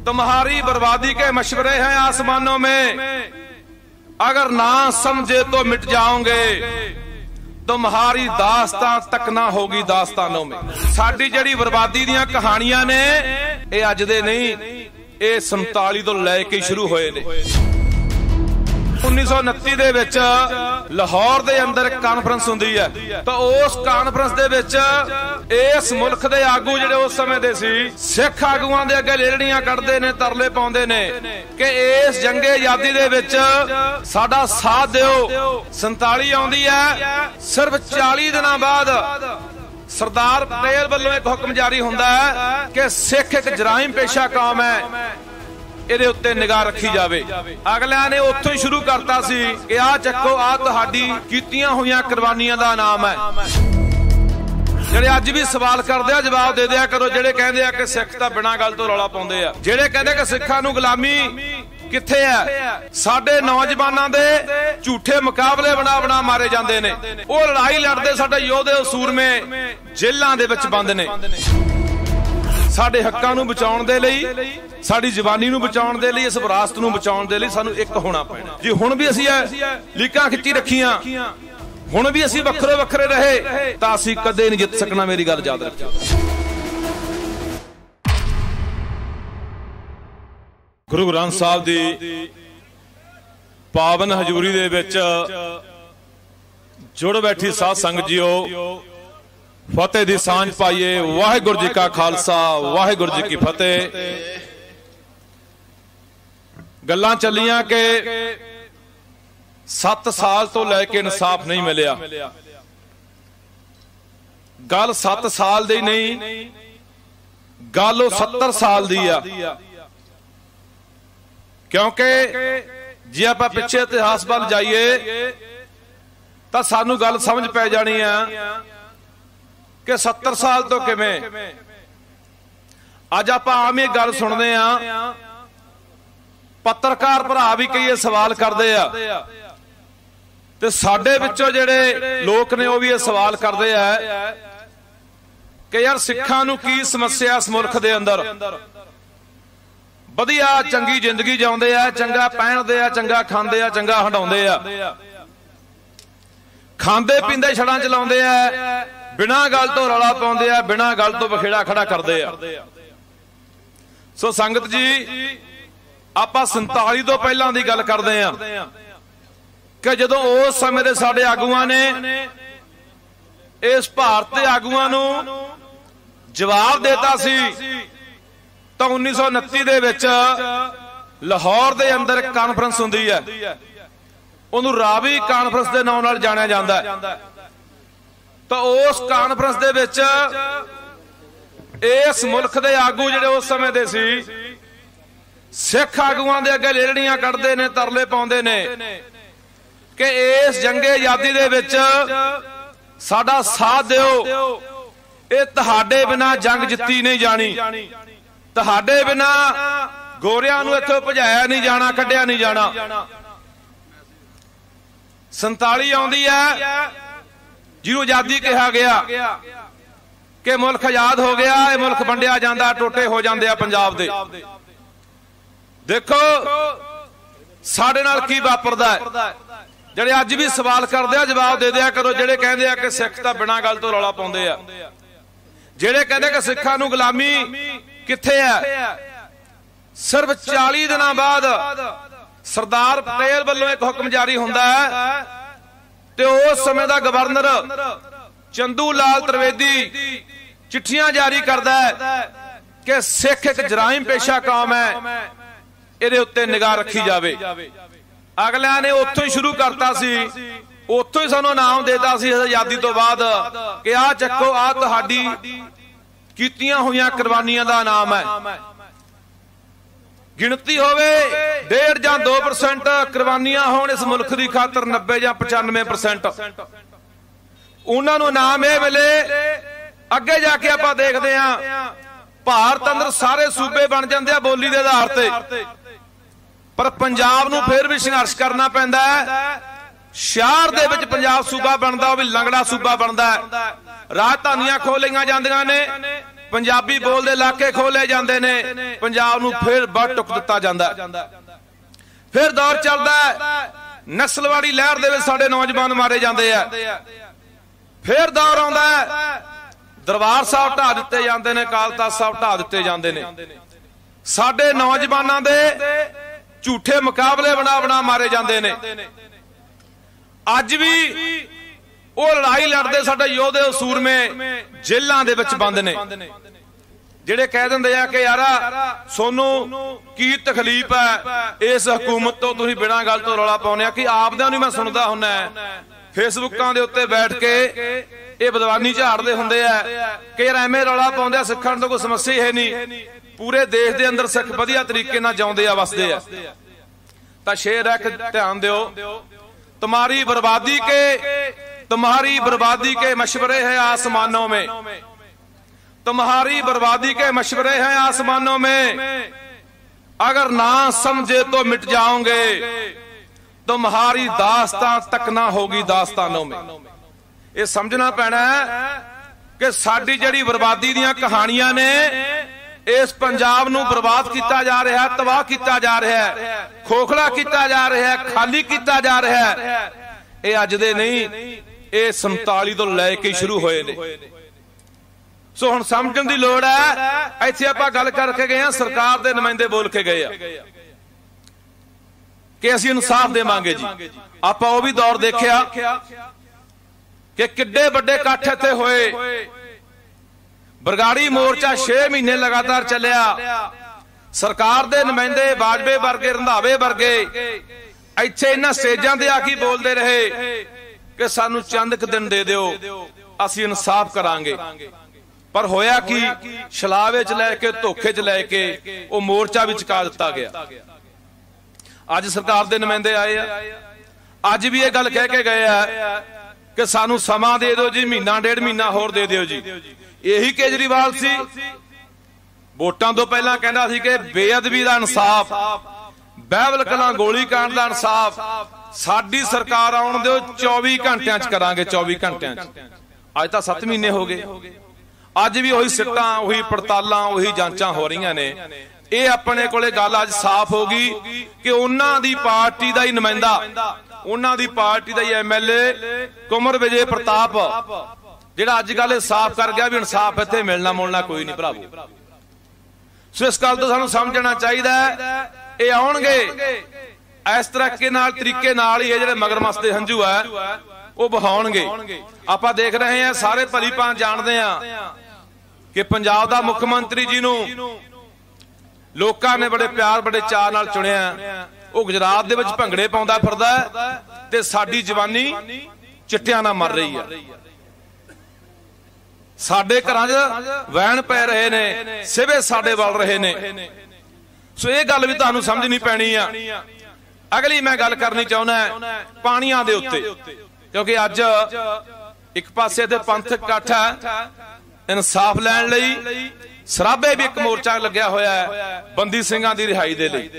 तुम्हारी बर्बादी के मशवरे हैं आसमानों में अगर ना समझे तो मिट जाओगे तुम्हारी ਦਾਸਤਾਂ ਤੱਕ ਨਾ ਹੋਗੀ ਦਾਸਤਾਨੋਂ ਮੇ ਸਾਡੀ ਜਿਹੜੀ ਬਰਬਾਦੀ ਦੀਆਂ ਕਹਾਣੀਆਂ ਨੇ ਇਹ ਅੱਜ ਦੇ ਨਹੀਂ ਇਹ 47 ਤੋਂ ਲੈ ਕੇ ਸ਼ੁਰੂ ਹੋਏ ਨੇ 1929 ਦੇ ਵਿੱਚ ਲਾਹੌਰ ਦੇ ਅੰਦਰ ਇੱਕ ਕਾਨਫਰੰਸ ਹੁੰਦੀ ਹੈ। ਤਾਂ ਉਸ ਕਾਨਫਰੰਸ ਦੇ ਵਿੱਚ ਇਸ ਮੁਲਕ ਦੇ ਆਗੂ ਜਿਹੜੇ ਉਸ ਸਮੇਂ ਦੇ ਸੀ, ਸਿੱਖ ਆਗੂਆਂ ਦੇ ਅੱਗੇ ਲੇੜੀਆਂ ਕੱਢਦੇ ਨੇ, ਤਰਲੇ ਪਾਉਂਦੇ ਨੇ ਕਿ ਇਸ ਜੰਗੇ ਆਜ਼ਾਦੀ ਦੇ ਵਿੱਚ ਸਾਡਾ ਸਾਥ ਦਿਓ। 47 ਆਉਂਦੀ ਹੈ। ਸਿਰਫ 40 ਦਿਨਾਂ ਬਾਅਦ ਸਰਦਾਰ ਪਟੇਲ ਵੱਲੋਂ ਇੱਕ ਹੁਕਮ ਜਾਰੀ ਹੁੰਦਾ ਹੈ ਕਿ ਸਿੱਖ ਇੱਕ ਜਰਾਇਮ ਪੇਸ਼ਾ ਕੌਮ ਹੈ। ਇਹਦੇ ਉੱਤੇ ਨਿਗਾਹ ਰੱਖੀ ਜਾਵੇ। ਅਗਲਿਆਂ ਨੇ ਉੱਥੋਂ ਹੀ ਸ਼ੁਰੂ ਕਰਤਾ ਸੀ ਕਿ ਆਹ ਚੱਕੋ, ਆਹ ਤੁਹਾਡੀ ਕੀਤੀਆਂ ਹੋਈਆਂ ਕੁਰਬਾਨੀਆਂ ਦਾ ਨਾਮ ਹੈ। ਜਿਹੜੇ ਅੱਜ ਵੀ ਸਵਾਲ ਕਰਦੇ ਆ, ਜਵਾਬ ਦੇ ਦਿਆ ਕਰੋ। ਜਿਹੜੇ ਕਹਿੰਦੇ ਆ ਕਿ ਸਿੱਖ ਤਾਂ ਬਿਨਾਂ ਗੱਲ ਤੋਂ ਰੌਲਾ ਪਾਉਂਦੇ ਆ। ਜਿਹੜੇ ਕਹਿੰਦੇ ਕਿ ਸਿੱਖਾਂ ਨੂੰ ਗੁਲਾਮੀ ਕਿੱਥੇ ਹੈ? ਸਾਡੇ ਨੌਜਵਾਨਾਂ ਦੇ ਝੂਠੇ ਮੁਕਾਬਲੇ ਬਣਾ ਬਣਾ ਮਾਰੇ ਜਾਂਦੇ ਨੇ। ਉਹ ਲੜਾਈ ਲੜਦੇ ਸਾਡੇ ਯੋਧੇ ਸੂਰਮੇ ਜੇਲ੍ਹਾਂ ਦੇ ਵਿੱਚ ਬੰਦ ਨੇ। ਸਾਡੇ ਹੱਕਾਂ ਨੂੰ ਬਚਾਉਣ ਦੇ ਲਈ, ਸਾਡੀ ਜਵਾਨੀ ਨੂੰ ਬਚਾਉਣ ਦੇ ਲਈ, ਇਸ ਵਿਰਾਸਤ ਨੂੰ ਬਚਾਉਣ ਦੇ ਲਈ ਸਾਨੂੰ ਇੱਕ ਹੋਣਾ ਪੈਣਾ। ਜੇ ਹੁਣ ਵੀ ਅਸੀਂ ਲੀਕਾਂ ਖਿੱਚੀ ਰੱਖੀਆਂ, ਹੁਣ ਵੀ ਅਸੀਂ ਵੱਖਰੇ ਵੱਖਰੇ ਰਹੇ, ਤਾਂ ਅਸੀਂ ਕਦੇ ਨਹੀਂ ਜਿੱਤ ਸਕਣਾ, ਮੇਰੀ ਗੱਲ ਯਾਦ ਰੱਖਿਓ। ਗੁਰੂ ਗ੍ਰੰਥ ਸਾਹਿਬ ਦੀ ਪਾਵਨ ਹਜ਼ੂਰੀ ਦੇ ਵਿੱਚ ਜੁੜ ਬੈਠੀ ਸਾਧ ਸੰਗਤ ਜੀਓ ਫਤਿਹ ਦੀ ਸਾਂਝ ਪਾਈਏ। ਵਾਹਿਗੁਰੂ ਜੀ ਕਾ ਖਾਲਸਾ, ਵਾਹਿਗੁਰੂ ਜੀ ਕੀ ਫਤਿਹ। ਗੱਲਾਂ ਚੱਲੀਆਂ ਕਿ 7 ਸਾਲ ਤੋਂ ਲੈ ਕੇ ਇਨਸਾਫ ਨਹੀਂ ਮਿਲਿਆ। ਗੱਲ 7 ਸਾਲ ਦੀ ਨਹੀਂ, ਗੱਲ ਉਹ 70 ਸਾਲ ਦੀ ਆ। ਕਿਉਂਕਿ ਜੇ ਆਪਾਂ ਪਿੱਛੇ ਇਤਿਹਾਸ ਵੱਲ ਜਾਈਏ, ਤਾਂ ਸਾਨੂੰ ਗੱਲ ਸਮਝ ਪੈ ਜਾਣੀ ਆ ਕਿ 70 ਸਾਲ ਤੋਂ ਕਿਵੇਂ? ਅੱਜ ਆਪਾਂ ਆਮ ਹੀ ਗੱਲ ਸੁਣਦੇ ਆ ਪੱਤਰਕਾਰ ਭਰਾ ਵੀ ਕਈ ਸਵਾਲ ਕਰਦੇ ਆ। ਤੇ ਸਾਡੇ ਵਿੱਚੋਂ ਜਿਹੜੇ ਲੋਕ ਨੇ ਉਹ ਵੀ ਇਹ ਸਵਾਲ ਕਰਦੇ ਆ ਕਿ ਯਾਰ ਸਿੱਖਾਂ ਨੂੰ ਕੀ ਸਮੱਸਿਆ ਇਸ ਮੁਲਕ ਦੇ ਅੰਦਰ? ਵਧੀਆ ਚੰਗੀ ਜ਼ਿੰਦਗੀ ਜਿਉਂਦੇ ਆ, ਚੰਗਾ ਪਹਿਨਦੇ ਆ, ਚੰਗਾ ਖਾਂਦੇ ਆ, ਚੰਗਾ ਹੰਡਾਉਂਦੇ ਆ। ਖਾਂਦੇ ਪੀਂਦੇ ਛੜਾਂ ਚਲਾਉਂਦੇ ਆ। ਬਿਨਾਂ ਗੱਲ ਤੋਂ ਰੌਲਾ ਪਾਉਂਦੇ ਆ, ਬਿਨਾਂ ਗੱਲ ਤੋਂ ਬਖੇੜਾ ਖੜਾ ਕਰਦੇ ਆ। ਸੋ ਸੰਗਤ ਜੀ, ਆਪਾਂ 47 ਤੋਂ ਪਹਿਲਾਂ ਦੀ ਗੱਲ ਕਰਦੇ ਆ ਕਿ ਜਦੋਂ ਉਸ ਸਮੇਂ ਦੇ ਸਾਡੇ ਆਗੂਆਂ ਨੇ ਇਸ ਭਾਰਤ ਦੇ ਆਗੂਆਂ ਨੂੰ ਜਵਾਬ ਦਿੱਤਾ ਸੀ, ਤਾਂ 1929 ਦੇ ਵਿੱਚ ਲਾਹੌਰ ਦੇ ਅੰਦਰ ਇੱਕ ਕਾਨਫਰੰਸ ਹੁੰਦੀ ਹੈ। ਉਹਨੂੰ ਰਾਵੀ ਕਾਨਫਰੰਸ ਦੇ ਨਾਮ ਨਾਲ ਜਾਣਿਆ ਜਾਂਦਾ ਹੈ। ਤਾਂ ਉਸ ਕਾਨਫਰੰਸ ਦੇ ਵਿੱਚ ਇਸ ਮੁਲਕ ਦੇ ਆਗੂ ਜਿਹੜੇ ਉਸ ਸਮੇਂ ਦੇ ਸੀ, ਸਿੱਖ ਆਗੂਆਂ ਦੇ ਅੱਗੇ ਲੇੜੀਆਂ ਕੱਢਦੇ ਨੇ, ਤਰਲੇ ਪਾਉਂਦੇ ਨੇ ਕਿ ਇਸ ਜੰਗੇ ਆਜ਼ਾਦੀ ਦੇ ਵਿੱਚ ਸਾਡਾ ਸਾਥ ਦਿਓ। ਇਹ ਤੁਹਾਡੇ ਬਿਨਾ ਜੰਗ ਜਿੱਤੀ ਨਹੀਂ ਜਾਣੀ। ਤੁਹਾਡੇ ਬਿਨਾ ਗੋਰਿਆਂ ਨੂੰ ਇੱਥੋਂ ਭਜਾਇਆ ਨਹੀਂ ਜਾਣਾ, ਕੱਢਿਆ ਨਹੀਂ ਜਾਣਾ। 47 ਆਉਂਦੀ ਹੈ ਜਿਹਨੂੰ ਆਜ਼ਾਦੀ ਕਿਹਾ ਗਿਆ, ਕਿ ਮੁਲਕ ਆਜ਼ਾਦ ਹੋ ਗਿਆ, ਇਹ ਮੁਲਕ ਵੰਡਿਆ ਜਾਂਦਾ, ਟੋਟੇ ਹੋ ਜਾਂਦੇ ਆ ਪੰਜਾਬ ਦੇ। ਦੇਖੋ, ਸਾਡੇ ਨਾਲ ਕੀ ਵਾਪਰਦਾ ਹੈ? ਜਿਹੜੇ ਅੱਜ ਵੀ ਸਵਾਲ ਕਰਦੇ ਆ, ਜਵਾਬ ਦੇ ਦਿਆ ਕਰੋ। ਜਿਹੜੇ ਕਹਿੰਦੇ ਆ ਕਿ ਸਿੱਖ ਤਾਂ ਬਿਨਾਂ ਗੱਲ ਤੋਂ ਰੌਲਾ ਪਾਉਂਦੇ ਆ। ਜਿਹੜੇ ਕਹਿੰਦੇ ਕਿ ਸਿੱਖਾਂ ਨੂੰ ਗੁਲਾਮੀ ਕਿੱਥੇ ਹੈ? ਸਿਰਫ 40 ਦਿਨਾਂ ਬਾਅਦ ਸਰਦਾਰ ਪਟੇਲ ਵੱਲੋਂ ਇੱਕ ਹੁਕਮ ਜਾਰੀ ਹੁੰਦਾ ਹੈ ਤੇ ਉਸ ਸਮੇਂ ਦਾ ਗਵਰਨਰ ਚੰਦੂ ਲਾਲ ਤਰਵੇਦੀ ਚਿੱਠੀਆਂ ਜਾਰੀ ਕਰਦਾ ਹੈ ਕਿ ਸਿੱਖ ਇੱਕ ਜਰਾਇਮ ਪੇਸ਼ਾ ਕੌਮ ਹੈ। ਇਹਦੇ ਉੱਤੇ ਨਿਗਾਹ ਰੱਖੀ ਜਾਵੇ। ਅਗਲਿਆਂ ਨੇ ਉੱਥੋਂ ਹੀ ਸ਼ੁਰੂ ਕਰਤਾ ਸੀ। ਉੱਥੋਂ ਹੀ ਸਾਨੂੰ ਨਾਮ ਦੇਤਾ ਸੀ ਆਜ਼ਾਦੀ ਤੋਂ ਬਾਅਦ ਕਿ ਆਹ ਚੱਕੋ, ਆਹ ਤੁਹਾਡੀ ਕੀਤੀਆਂ ਹੋਈਆਂ ਕੁਰਬਾਨੀਆਂ ਦਾ ਨਾਮ ਹੈ। ਗਿਣਤੀ ਹੋਵੇ 1.5 ਜਾਂ 2% ਕੁਰਬਾਨੀਆਂ ਹੋਣ ਇਸ ਮੁਲਕ ਦੀ ਖਾਤਰ 90 ਜਾਂ 95% ਉਹਨਾਂ ਨੂੰ ਨਾਮ ਇਹ ਵੇਲੇ ਅੱਗੇ ਜਾ ਕੇ ਆਪਾਂ ਦੇਖਦੇ ਆਂ ਭਾਰਤ ਅੰਦਰ ਸਾਰੇ ਸੂਬੇ ਬਣ ਜਾਂਦੇ ਆ ਬੋਲੀ ਦੇ ਆਧਾਰ ਤੇ। ਪਰ ਪੰਜਾਬ ਨੂੰ ਫੇਰ ਵੀ ਸੰਘਰਸ਼ ਕਰਨਾ ਪੈਂਦਾ ਹੈ। ਸ਼ਹਿਰ ਦੇ ਵਿੱਚ ਪੰਜਾਬ ਸੂਬਾ ਬਣਦਾ, ਉਹ ਵੀ ਲੰਗੜਾ ਸੂਬਾ ਬਣਦਾ ਹੈ। ਰਾਜਧਾਨੀਆਂ ਖੋਲੀਆਂ ਜਾਂਦੀਆਂ ਨੇ। ਪੰਜਾਬੀ ਬੋਲਦੇ ਇਲਾਕੇ ਖੋਲੇ ਜਾਂਦੇ ਨੇ। ਪੰਜਾਬ ਨੂੰ ਫਿਰ ਵੱਟ ਟੁੱਕ ਦਿੱਤਾ ਜਾਂਦਾ ਫਿਰ ਦੌਰ ਚੱਲਦਾ ਹੈ। ਨਸਲਵਾੜੀ ਲਹਿਰ ਦੇ ਵਿੱਚ ਸਾਡੇ ਨੌਜਵਾਨ ਮਾਰੇ ਜਾਂਦੇ ਆ। ਫਿਰ ਦੌਰ ਆਉਂਦਾ ਹੈ। ਦਰਬਾਰ ਸਾਹਿਬ ਢਾ ਦਿੱਤੇ ਜਾਂਦੇ ਨੇ ਕਾਲ ਤਖਤ ਸਾਹਿਬ ਢਾ ਦਿੱਤੇ ਜਾਂਦੇ ਨੇ। ਸਾਡੇ ਨੌਜਵਾਨਾਂ ਦੇ ਝੂਠੇ ਮੁਕਾਬਲੇ ਬਣਾ ਬਣਾ ਮਾਰੇ ਜਾਂਦੇ ਨੇ। ਅੱਜ ਵੀ ਉਹ ਲੜਾਈ ਲੜਦੇ ਸਾਡੇ ਯੋਧੇ ਸੂਰਮੇ ਜੇਲ੍ਹਾਂ ਦੇ ਵਿੱਚ ਬੰਦ ਨੇ। ਜਿਹੜੇ ਕਹਿ ਦਿੰਦੇ ਆ ਕਿ ਯਾਰਾ ਸੋਨੂੰ ਕੀ ਤਕਲੀਫ ਹੈ? ਇਸ ਹਕੂਮਤ ਤੋਂ ਤੁਸੀਂ ਬਿਨਾਂ ਗੱਲ ਤੋਂ ਰੌਲਾ ਪਾਉਂਦੇ ਆ। ਕਿ ਆਪਦਿਆਂ ਨੂੰ ਮੈਂ ਸੁਣਦਾ ਹੁੰਨਾ ਫੇਸਬੁੱਕਾਂ ਦੇ ਉੱਤੇ ਬੈਠ ਕੇ ਇਹ ਬਦਵਾਨੀ ਝਾੜਦੇ ਹੁੰਦੇ ਆ ਕਿ ਯਾਰ ਐਵੇਂ ਰੌਲਾ ਪਾਉਂਦੇ ਆ, ਸਿੱਖਣ ਤੋਂ ਕੋਈ ਸਮੱਸਿਆ ਹੈ ਨਹੀਂ। ਪੂਰੇ ਦੇਸ਼ ਦੇ ਅੰਦਰ ਸਿੱਖ ਵਧੀਆ ਤਰੀਕੇ ਨਾਲ ਜਾਉਂਦੇ ਆ, ਵਸਦੇ ਆ। ਤਾਂ ਸ਼ੇਰ ਇੱਕ ਧਿਆਨ ਦਿਓ। तुम्हारी बर्बादी के तुम्हारी बर्बादी के मशवरे हैं आसमानों में तुम्हारी बर्बादी के मशवरे हैं आसमानों में अगर ना समझे तो मिट जाओगे तुम्हारी दास्तां तक ना होगी दास्तानों में ਇਹ ਸਮਝਣਾ ਪੈਣਾ ਹੈ ਕਿ ਸਾਡੀ ਜਿਹੜੀ ਬਰਬਾਦੀ ਦੀਆਂ ਕਹਾਣੀਆਂ ਨੇ ਇਸ ਪੰਜਾਬ ਨੂੰ ਬਰਬਾਦ ਕੀਤਾ ਜਾ ਰਿਹਾ ਹੈ ਤਬਾਹ ਕੀਤਾ ਜਾ ਰਿਹਾ ਹੈ, ਖੋਖਲਾ ਕੀਤਾ ਜਾ ਰਿਹਾ ਹੈ, ਖਾਲੀ ਕੀਤਾ ਜਾ ਰਿਹਾ ਹੈ। ਇਹ ਅੱਜ ਦੇ ਨਹੀਂ, ਇਹ 47 ਤੋਂ ਲੈ ਕੇ ਸ਼ੁਰੂ ਹੋਏ ਨੇ। ਸੋ ਹੁਣ ਸਮਝਣ ਦੀ ਲੋੜ ਹੈ, ਇੱਥੇ ਆਪਾਂ ਗੱਲ ਕਰਕੇ ਗਏ ਆ ਸਰਕਾਰ ਦੇ ਨੁਮਾਇੰਦੇ ਬੋਲ ਕੇ ਗਏ ਆ। ਕਿ ਅਸੀਂ ਇਨਸਾਫ ਦੇਵਾਂਗੇ ਜੀ। ਆਪਾਂ ਉਹ ਵੀ ਦੌਰ ਦੇਖਿਆ ਕਿ ਕਿੱਡੇ ਵੱਡੇ ਇਕੱਠ ਇੱਥੇ ਹੋਏ। ਬਰਗਾੜੀ ਮੋਰਚਾ 6 ਮਹੀਨੇ ਲਗਾਤਾਰ ਚੱਲਿਆ। ਸਰਕਾਰ ਦੇ ਨੁਮਾਇੰਦੇ ਬਾਜਵੇ ਵਰਗੇ, ਰੰਧਾਵੇ ਵਰਗੇ, ਇੱਥੇ ਇਹਨਾਂ ਸਟੇਜਾਂ ਤੇ ਆ ਕੇ ਬੋਲਦੇ ਰਹੇ ਕਿ ਸਾਨੂੰ ਚੰਦ ਕ ਦਿਨ ਦੇ ਦਿਓ, ਅਸੀਂ ਇਨਸਾਫ ਕਰਾਂਗੇ। ਪਰ ਹੋਇਆ ਕੀ? ਛਲਾਵੇ ਚ ਲੈ ਕੇ, ਧੋਖੇ ਚ ਲੈ ਕੇ ਉਹ ਮੋਰਚਾ ਵੀ ਚਕਾ ਦਿੱਤਾ ਗਿਆ। ਅੱਜ ਸਰਕਾਰ ਦੇ ਨੁਮਾਇੰਦੇ ਆਏ ਆ। ਅੱਜ ਵੀ ਇਹ ਗੱਲ ਕਹਿ ਕੇ ਗਏ ਆ ਕਿ ਸਾਨੂੰ ਸਮਾਂ ਦੇ ਦਿਓ ਜੀ, ਮਹੀਨਾ, ਡੇਢ ਮਹੀਨਾ ਹੋਰ ਦੇ ਦਿਓ ਜੀ। ਇਹੀ ਕੇਜਰੀਵਾਲ ਸੀ। ਵੋਟਾਂ ਤੋਂ ਪਹਿਲਾਂ ਕਹਿੰਦਾ ਸੀ ਕਿ ਬੇਅਦਬੀ ਦਾ ਇਨਸਾਫ, ਬਹਿਬਲ ਕਲਾਂ ਗੋਲੀ ਕਾਂਡ ਦਾ ਇਨਸਾਫ, ਸਾਡੀ ਸਰਕਾਰ ਆਉਣ ਦਿਓ 24 ਘੰਟਿਆਂ ਚ ਕਰਾਂਗੇ 24 ਘੰਟਿਆਂ ਚ। ਅੱਜ ਤਾਂ 7 ਮਹੀਨੇ ਹੋ ਗਏ। ਅੱਜ ਵੀ ਉਹੀ ਸਿੱਟਾਂ, ਉਹੀ ਪੜਤਾਲਾਂ, ਉਹੀ ਜਾਂਚਾਂ ਹੋ ਰਹੀਆਂ ਨੇ। ਇਹ ਆਪਣੇ ਕੋਲੇ ਗੱਲ ਅੱਜ ਸਾਫ਼ ਹੋ ਗਈ ਕਿ ਉਹਨਾਂ ਦੀ ਪਾਰਟੀ ਦਾ ਹੀ ਨੁਮਾਇੰਦਾ ਉਹਨਾਂ ਦੀ ਪਾਰਟੀ ਦਾ ਹੀ ਐਮਐਲਏ ਕੁਮਰ ਵਿਜੇ ਪ੍ਰਤਾਪ, ਜਿਹੜਾ ਅੱਜ ਕੱਲ ਸਾਫ਼ ਕਰ ਗਿਆ ਵੀ ਇਨਸਾਫ ਇੱਥੇ ਮਿਲਣਾ ਮੁਲਣਾ ਕੋਈ ਨਹੀਂ ਭਰਾਵੋ। ਸੋ ਇਸ ਗੱਲ ਤੋਂ ਸਾਨੂੰ ਸਮਝਣਾ ਚਾਹੀਦਾ ਇਹ ਆਉਣਗੇ। ਇਸ ਤਰ੍ਹਾਂ ਨਾਲ, ਤਰੀਕੇ ਨਾਲ ਹੀ ਇਹ ਜਿਹੜੇ ਮਗਰਮੱਛ ਦੇ ਹੰਝੂ ਆ ਉਹ ਬਹਾਉਣਗੇ ਆਪਾਂ ਦੇਖ ਰਹੇ ਹਾਂ, ਸਾਰੇ ਭਲੀ ਭਾਂ ਜਾਣਦੇ ਆ ਕਿ ਪੰਜਾਬ ਦਾ ਮੁੱਖ ਮੰਤਰੀ ਜੀ ਨੂੰ ਲੋਕਾਂ ਨੇ ਬੜੇ ਪਿਆਰ, ਬੜੇ ਚਾਅ ਨਾਲ ਚੁਣਿਆ। ਉਹ ਗੁਜਰਾਤ ਦੇ ਵਿੱਚ ਭੰਗੜੇ ਪਾਉਂਦਾ ਫਿਰਦਾ ਤੇ ਸਾਡੀ ਜਵਾਨੀ ਚਿੱਟਿਆਂ ਨਾਲ ਮਰ ਰਹੀ ਆ ਸਾਡੇ ਘਰਾਂ 'ਚ ਵੈਣ ਪੈ ਰਹੇ ਨੇ ਸਿਵੇ ਸਾਡੇ ਵੱਲ ਰਹੇ ਨੇ। ਸੋ ਇਹ ਗੱਲ ਵੀ ਤੁਹਾਨੂੰ ਸਮਝਣੀ ਪੈਣੀ ਆ। ਅਗਲੀ ਮੈਂ ਗੱਲ ਕਰਨੀ ਚਾਹੁੰਦਾ ਪਾਣੀਆਂ ਦੇ ਉੱਤੇ। ਕਿਉਂਕਿ ਅੱਜ ਇੱਕ ਪਾਸੇ ਤੇ ਪੰਥਕ ਇਕੱਠ ਹੈ। ਇਨਸਾਫ ਲੈਣ ਲਈ ਸਰਾਬੇ ਵੀ ਇੱਕ ਮੋਰਚਾ ਲੱਗਿਆ ਹੋਇਆ ਹੈ ਬੰਦੀ ਸਿੰਘਾਂ ਦੀ ਰਿਹਾਈ ਦੇ ਲਈ।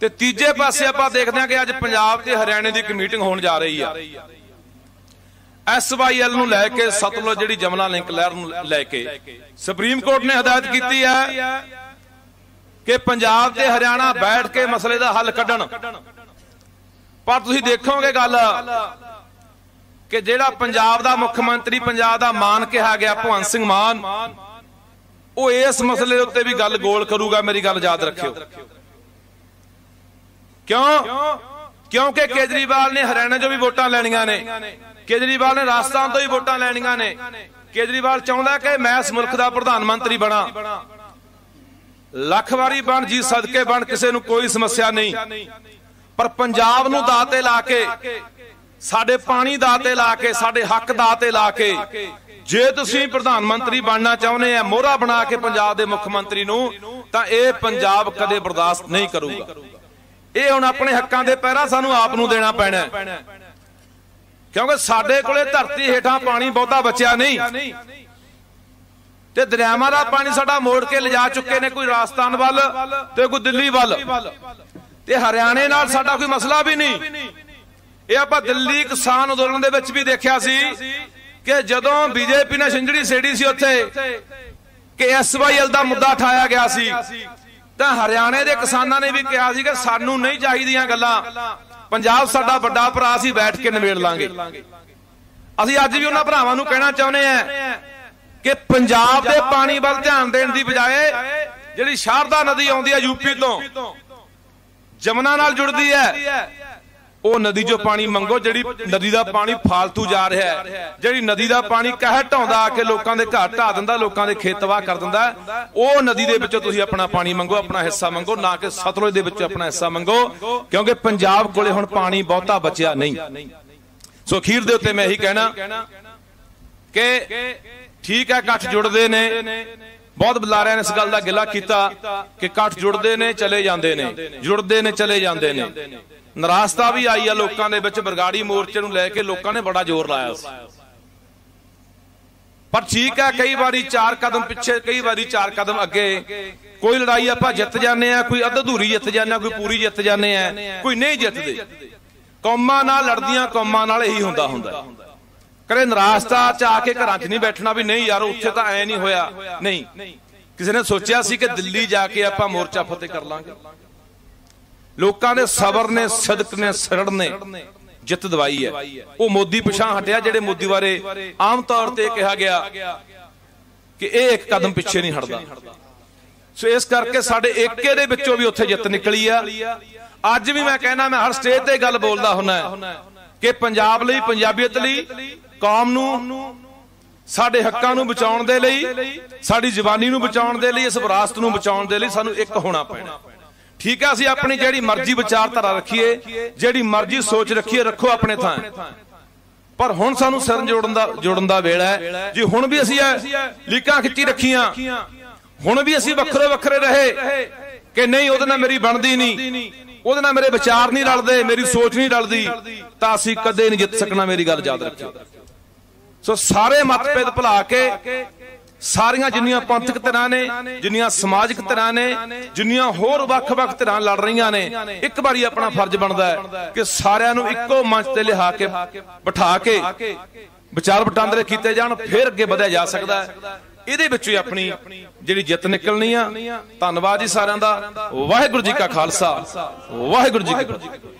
ਤੇ ਤੀਜੇ ਪਾਸੇ ਆਪਾਂ ਦੇਖਦੇ ਹਾਂ ਕਿ ਅੱਜ ਪੰਜਾਬ ਤੇ ਹਰਿਆਣੇ ਦੀ ਇੱਕ ਮੀਟਿੰਗ ਹੋਣ ਜਾ ਰਹੀ ਆ। ਐਸਵਾਈਐਲ ਨੂੰ ਲੈ ਕੇ ਸਤਲੁਜ ਜਿਹੜੀ ਜਮਨਾ ਲਿੰਕ ਲਹਿਰ ਨੂੰ ਲੈ ਕੇ ਸੁਪਰੀਮ ਕੋਰਟ ਨੇ ਹਦਾਇਤ ਕੀਤੀ ਹੈ ਕਿ ਪੰਜਾਬ ਤੇ ਹਰਿਆਣਾ ਬੈਠ ਕੇ ਮਸਲੇ ਦਾ ਹੱਲ ਕੱਢਣ। ਪਰ ਤੁਸੀਂ ਦੇਖੋਗੇ ਗੱਲ ਕਿ ਜਿਹੜਾ ਪੰਜਾਬ ਦਾ ਮੁੱਖ ਮੰਤਰੀ ਪੰਜਾਬ ਦਾ ਮਾਨ ਕਿਹਾ ਗਿਆ ਭਗਵੰਤ ਸਿੰਘ ਮਾਨ ਉਹ ਇਸ ਮਸਲੇ ਉੱਤੇ ਵੀ ਗੱਲ ਗੋਲ ਕਰੂਗਾ ਮੇਰੀ ਗੱਲ ਯਾਦ ਰੱਖਿਓ। ਕਿਉਂ? ਕਿਉਂਕਿ ਕੇਜਰੀਵਾਲ ਨੇ ਹਰਿਆਣਾ 'ਚੋਂ ਵੀ ਵੋਟਾਂ ਲੈਣੀਆਂ ਨੇ। ਕੇਜਰੀਵਾਲ ਨੇ ਰਾਜਸਥਾਨ ਤੋਂ ਵੀ ਵੋਟਾਂ ਲੈਣੀਆਂ ਨੇ। ਕੇਜਰੀਵਾਲ ਚਾਹੁੰਦਾ ਕਿ ਮੈਂ ਇਸ ਮੁਲਕ ਦਾ ਪ੍ਰਧਾਨ ਮੰਤਰੀ ਬਣਾ। ਲੱਖ ਵਾਰੀ ਬਣ, ਜੀ ਸਦਕੇ ਬਣ, ਕਿਸੇ ਨੂੰ ਕੋਈ ਸਮੱਸਿਆ ਨਹੀਂ। ਪਰ ਪੰਜਾਬ ਨੂੰ ਦਾਤੇ ਲਾ ਕੇ, ਸਾਡੇ ਪਾਣੀ ਦਾਤੇ ਲਾ ਕੇ, ਸਾਡੇ ਹੱਕ ਦਾਤੇ ਲਾ ਕੇ, ਜੇ ਤੁਸੀਂ ਪ੍ਰਧਾਨ ਮੰਤਰੀ ਬਣਨਾ ਚਾਹੁੰਦੇ ਆ, ਮੋਹਰਾ ਬਣਾ ਕੇ ਪੰਜਾਬ ਦੇ ਮੁੱਖ ਮੰਤਰੀ ਨੂੰ, ਤਾਂ ਇਹ ਪੰਜਾਬ ਕਦੇ ਬਰਦਾਸ਼ਤ ਨਹੀਂ ਕਰੂਗਾ। ਇਹ ਹੁਣ ਆਪਣੇ ਹੱਕਾਂ ਦੇ ਪਹਿਰਾ ਸਾਨੂੰ ਆਪ ਨੂੰ ਦੇਣਾ ਪੈਣਾ ਕਿਉਂਕਿ ਸਾਡੇ ਕੋਲੇ ਧਰਤੀ ਹੇਠਾਂ ਪਾਣੀ ਬਹੁਤਾ ਬਚਿਆ ਨਹੀਂ। ਤੇ ਦਰਿਆਵਾਂ ਦਾ ਪਾਣੀ ਸਾਡਾ ਮੋੜ ਕੇ ਲਿਜਾ ਚੁੱਕੇ ਨੇ ਕੋਈ ਰਾਜਸਥਾਨ ਵੱਲ ਤੇ ਕੋਈ ਦਿੱਲੀ ਵੱਲ। ਤੇ ਹਰਿਆਣੇ ਨਾਲ ਸਾਡਾ ਕੋਈ ਮਸਲਾ ਵੀ ਨਹੀਂ। ਇਹ ਆਪਾਂ ਦਿੱਲੀ ਕਿਸਾਨ ਅੰਦੋਲਨ ਦੇ ਵਿੱਚ ਵੀ ਦੇਖਿਆ ਸੀ ਕਿ ਜਦੋਂ ਬੀਜੇਪੀ ਨੇ ਸਿੰਜੜੀ ਸੇੜੀ ਸੀ ਉੱਥੇ ਕਿ ਐਸਵਾਈਐਲ ਦਾ ਮੁੱਦਾ ਉਠਾਇਆ ਗਿਆ ਸੀ। ਤਾਂ ਹਰਿਆਣੇ ਦੇ ਕਿਸਾਨਾਂ ਨੇ ਵੀ ਕਿਹਾ ਸੀ ਸਾਨੂੰ ਨਹੀਂ ਚਾਹੀਦੀਆਂ ਗੱਲਾਂ। ਪੰਜਾਬ ਸਾਡਾ ਵੱਡਾ ਭਰਾ ਸੀ, ਬੈਠ ਕੇ ਨਿਬੇੜ ਲਾਂਗੇ। ਅਸੀਂ ਅੱਜ ਵੀ ਉਹਨਾਂ ਭਰਾਵਾਂ ਨੂੰ ਕਹਿਣਾ ਚਾਹੁੰਦੇ ਆ ਕਿ ਪੰਜਾਬ ਦੇ ਪਾਣੀ ਵੱਲ ਧਿਆਨ ਦੇਣ ਦੀ ਬਜਾਏ ਜਿਹੜੀ ਸ਼ਾਰਦਾ ਨਦੀ ਆਉਂਦੀ ਹੈ ਯੂਪੀ ਤੋਂ, ਜਮਨਾ ਨਾਲ ਜੁੜਦੀ ਹੈ। ਉਹ ਨਦੀ ਜੋ ਪਾਣੀ ਮੰਗੋ, ਜਿਹੜੀ ਨਦੀ ਦਾ ਪਾਣੀ ਫਾਲਤੂ ਜਾ ਰਿਹਾ ਹੈ। ਜਿਹੜੀ ਨਦੀ ਦਾ ਪਾਣੀ ਕਹਿ ਢਾਉਂਦਾ, ਆ ਕੇ ਲੋਕਾਂ ਦੇ ਘਰ ਢਾ ਦਿੰਦਾ, ਲੋਕਾਂ ਦੇ ਖੇਤ ਤਬਾਹ ਕਰ ਦਿੰਦਾ, ਉਹ ਨਦੀ ਦੇ ਵਿੱਚੋਂ ਤੁਸੀਂ ਆਪਣਾ ਪਾਣੀ ਮੰਗੋ, ਆਪਣਾ ਹਿੱਸਾ ਮੰਗੋ, ਨਾ ਕਿ ਸਤਲੁਜ ਦੇ ਵਿੱਚੋਂ ਆਪਣਾ ਹਿੱਸਾ ਮੰਗੋ, ਕਿਉਂਕਿ ਪੰਜਾਬ ਕੋਲੇ ਹੁਣ ਪਾਣੀ ਬਹੁਤਾ ਬਚਿਆ ਨਹੀਂ। ਸੋ ਅਖੀਰ ਦੇ ਉੱਤੇ ਮੈਂ ਇਹੀ ਕਹਿਣਾ ਕਿ ਠੀਕ ਹੈ ਇਕੱਠ ਜੁੜਦੇ ਨੇ ਬਹੁਤ ਬੁਲਾਰਿਆਂ ਨੇ ਇਸ ਗੱਲ ਦਾ ਗਿਲਾ ਕੀਤਾ ਕਿ ਇਕੱਠ ਜੁੜਦੇ ਨੇ, ਚਲੇ ਜਾਂਦੇ ਨੇ। ਜੁੜਦੇ ਨੇ, ਚਲੇ ਜਾਂਦੇ ਨੇ। ਨਰਾਸਤਾ ਵੀ ਆਈ ਆ ਲੋਕਾਂ ਦੇ ਵਿੱਚ, ਬਰਗਾੜੀ ਮੋਰਚੇ ਨੂੰ ਲੈ ਕੇ ਲੋਕਾਂ ਨੇ ਬੜਾ ਜ਼ੋਰ ਲਾਇਆ ਸੀ ਪਰ ਠੀਕ ਹੈ, ਕਈ ਵਾਰੀ ਚਾਰ ਕਦਮ ਪਿੱਛੇ, ਕਈ ਵਾਰੀ ਚਾਰ ਕਦਮ ਅੱਗੇ। ਕੋਈ ਲੜਾਈ ਆਪਾਂ ਜਿੱਤ ਜਾਂਦੇ ਆ ਕੋਈ ਅੱਧ ਅਧੂਰੀ ਜਿੱਤ ਜਾਂਦੇ ਆ ਕੋਈ ਪੂਰੀ ਜਿੱਤ ਜਾਂਦੇ ਆ ਕੋਈ ਨਹੀਂ ਜਿੱਤਦੇ। ਕੌਮਾਂ ਨਾਲ ਲੜਦੀਆਂ, ਕੌਮਾਂ ਨਾਲ ਇਹੀ ਹੁੰਦਾ ਹੁੰਦਾ ਕਦੇ ਨਰਾਸਤਾ ਚ ਆ ਕੇ ਘਰਾਂ 'ਚ ਨਹੀਂ ਬੈਠਣਾ ਵੀ ਨਹੀਂ ਯਾਰ, ਉੱਥੇ ਤਾਂ ਐ ਨਹੀਂ ਹੋਇਆ। ਨਹੀਂ। ਕਿਸੇ ਨੇ ਸੋਚਿਆ ਸੀ ਕਿ ਦਿੱਲੀ ਜਾ ਕੇ ਆਪਾਂ ਮੋਰਚਾ ਫਤਿਹ ਕਰ ਲਾਂਗੇ। ਲੋਕਾਂ ਦੇ ਸਬਰ ਨੇ, ਸਦਕ ਨੇ, ਸਰੜ ਨੇ ਜਿੱਤ ਦਵਾਈ ਹੈ। ਉਹ ਮੋਦੀ ਪਿਛਾਂ ਹਟਿਆ, ਜਿਹੜੇ ਮੋਦੀ ਬਾਰੇ ਆਮ ਤੌਰ ਤੇ ਕਿਹਾ ਗਿਆ ਕਿ ਇਹ ਇੱਕ ਕਦਮ ਪਿੱਛੇ ਨਹੀਂ ਹਟਦਾ। ਸੋ ਇਸ ਕਰਕੇ ਸਾਡੇ ਏਕੇ ਦੇ ਵਿੱਚੋਂ ਵੀ ਉੱਥੇ ਜਿੱਤ ਨਿਕਲੀ ਆ। ਅੱਜ ਵੀ ਮੈਂ ਕਹਿਣਾ ਮੈਂ ਹਰ ਸਟੇਜ ਤੇ ਗੱਲ ਬੋਲਦਾ ਹੁੰਨਾ ਕਿ ਪੰਜਾਬ ਲਈ, ਪੰਜਾਬੀਅਤ ਲਈ ਕੌਮ ਨੂੰ ਸਾਡੇ ਹੱਕਾਂ ਨੂੰ ਬਚਾਉਣ ਦੇ ਲਈ ਸਾਡੀ ਜ਼ਬਾਨੀ ਨੂੰ ਬਚਾਉਣ ਦੇ ਲਈ ਇਸ ਵਿਰਾਸਤ ਨੂੰ ਬਚਾਉਣ ਦੇ ਲਈ ਸਾਨੂੰ ਇੱਕ ਹੋਣਾ ਪੈਣਾ। ਠੀਕ ਹੈ ਅਸੀਂ ਆਪਣੀ ਜਿਹੜੀ ਮਰਜ਼ੀ ਵਿਚਾਰਧਾਰਾ ਰੱਖੀਏ ਜਿਹੜੀ ਮਰਜ਼ੀ ਸੋਚ ਰੱਖੀਏ ਰੱਖੋ ਆਪਣੇ ਥਾਂ। ਪਰ ਹੁਣ ਸਾਨੂੰ ਸਿਰ ਜੋੜਨ ਦਾ ਜੋੜਨ ਦਾ ਵੇਲਾ ਹੈ। ਜੀ ਹੁਣ ਵੀ ਅਸੀਂ ਲੀਕਾਂ ਖਿੱਚੀ ਰੱਖੀਆਂ ਹੁਣ ਵੀ ਅਸੀਂ ਵੱਖਰੇ ਵੱਖਰੇ ਰਹੇ ਕਿ ਨਹੀਂ ਉਹਦੇ ਨਾਲ ਮੇਰੀ ਬਣਦੀ ਨਹੀਂ। ਉਹਦੇ ਨਾਲ ਮੇਰੇ ਵਿਚਾਰ ਨਹੀਂ ਰਲਦੇ ਮੇਰੀ ਸੋਚ ਨਹੀਂ ਰਲਦੀ ਤਾਂ ਅਸੀਂ ਕਦੇ ਨਹੀਂ ਜਿੱਤ ਸਕਣਾ ਮੇਰੀ ਗੱਲ ਯਾਦ ਰੱਖਿਓ। ਸੋ ਸਾਰੇ ਮਤਭੇਦ ਭੁਲਾ ਕੇ ਸਾਰੀਆਂ ਜਿੰਨੀਆਂ ਪੰਥਕ ਧਿਰਾਂ ਨੇ ਜਿੰਨੀਆਂ ਸਮਾਜਿਕ ਧਿਰਾਂ ਨੇ ਜਿੰਨੀਆਂ ਹੋਰ ਵੱਖ-ਵੱਖ ਧਿਰਾਂ ਲੜ ਰਹੀਆਂ ਨੇ ਇੱਕ ਵਾਰੀ ਆਪਣਾ ਫਰਜ਼ ਬਣਦਾ ਹੈ ਕਿ ਸਾਰਿਆਂ ਨੂੰ ਇੱਕੋ ਮੰਚ ਤੇ ਲਿਆ ਕੇ ਬਿਠਾ ਕੇ ਵਿਚਾਰ ਵਟਾਂਦਰੇ ਕੀਤੇ ਜਾਣ ਫਿਰ ਅੱਗੇ ਵਧਿਆ ਜਾ ਸਕਦਾ ਹੈ। ਇਹਦੇ ਵਿੱਚੋਂ ਹੀ ਆਪਣੀ ਜਿਹੜੀ ਜਿੱਤ ਨਿਕਲਣੀ ਆ ਧੰਨਵਾਦ ਜੀ ਸਾਰਿਆਂ ਦਾ। ਵਾਹਿਗੁਰੂ ਜੀ ਕਾ ਖਾਲਸਾ। ਵਾਹਿਗੁਰੂ ਜੀ ਕੀ ਫਤਿਹ।